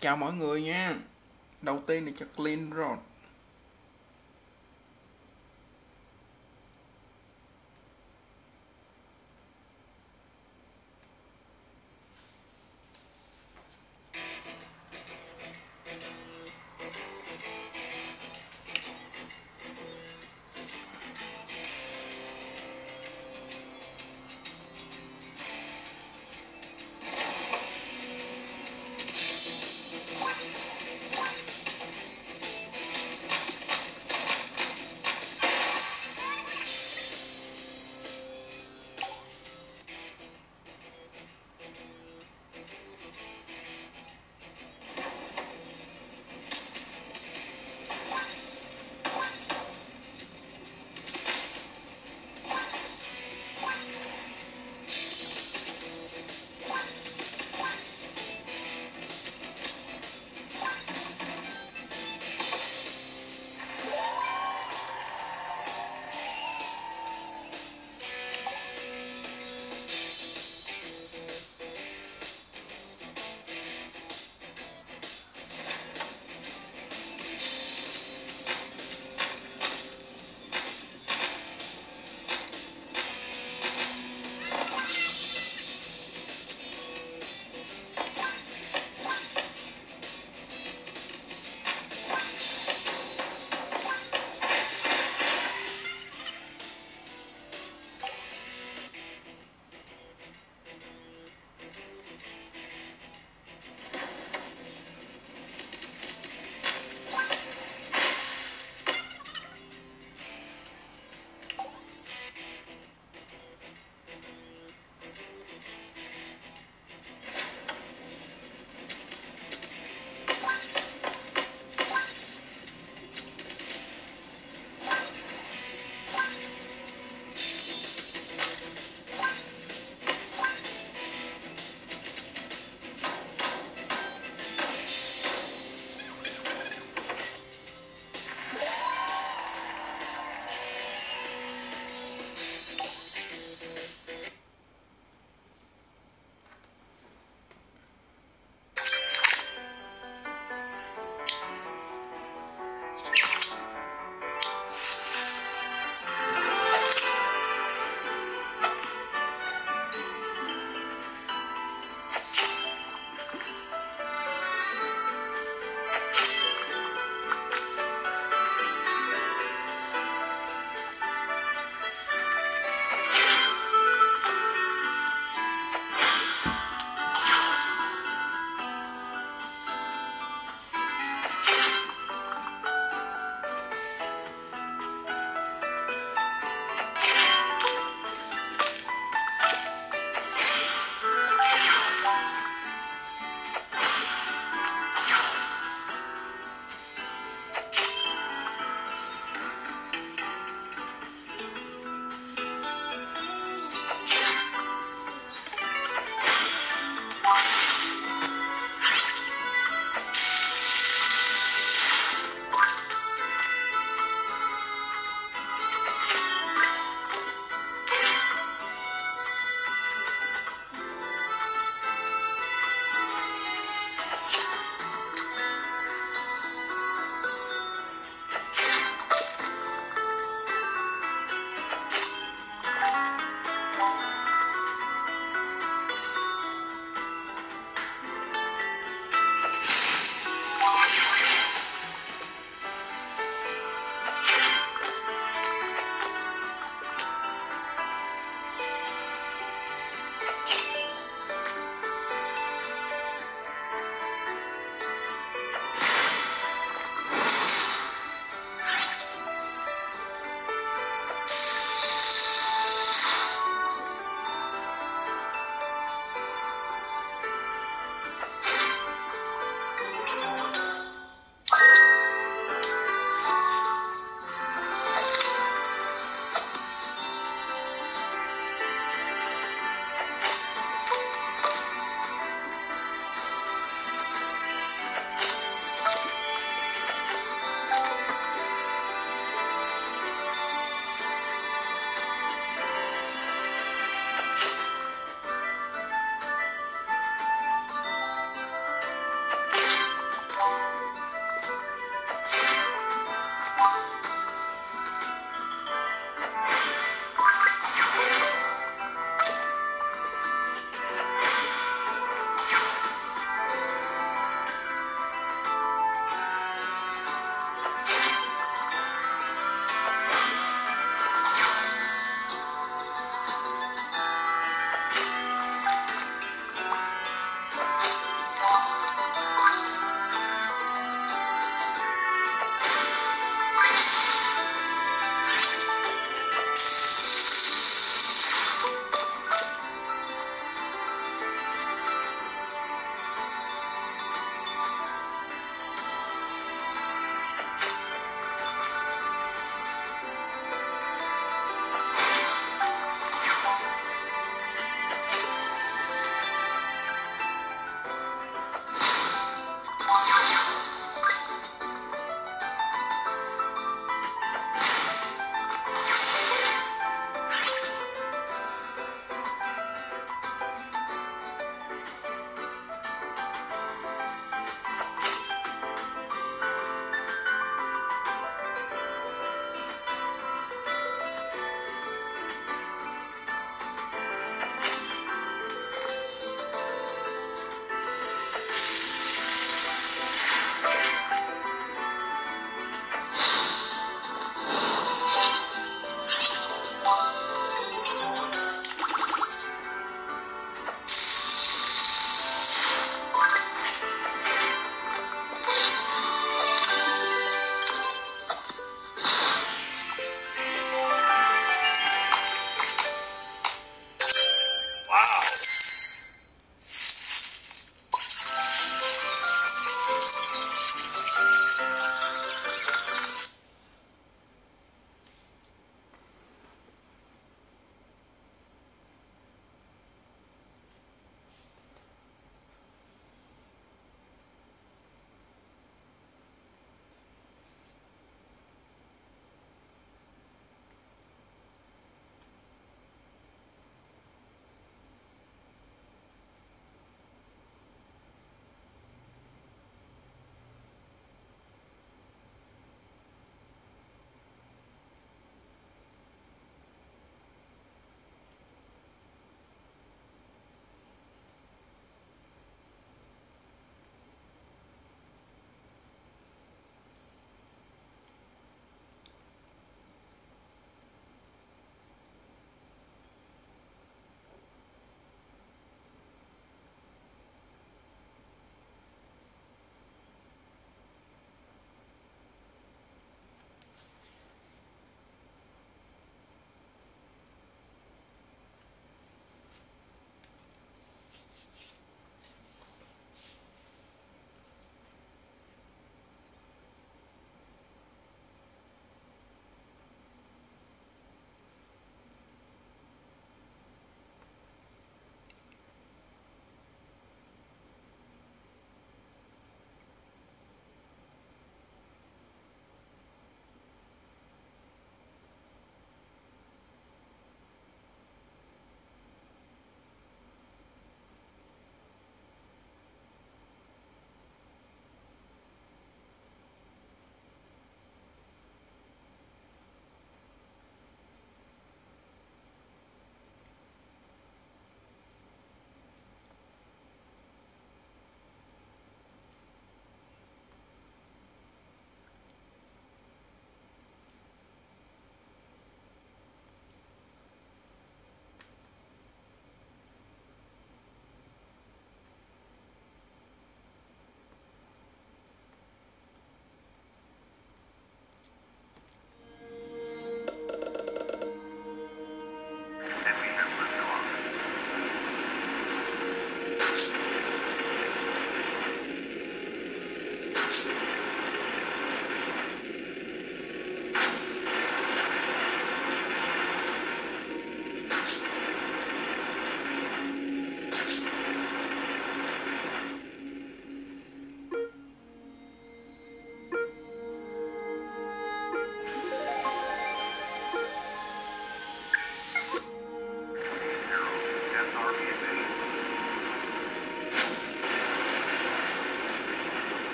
Chào mọi người nha. Đầu tiên là chặt Clean rồi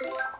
Yeah.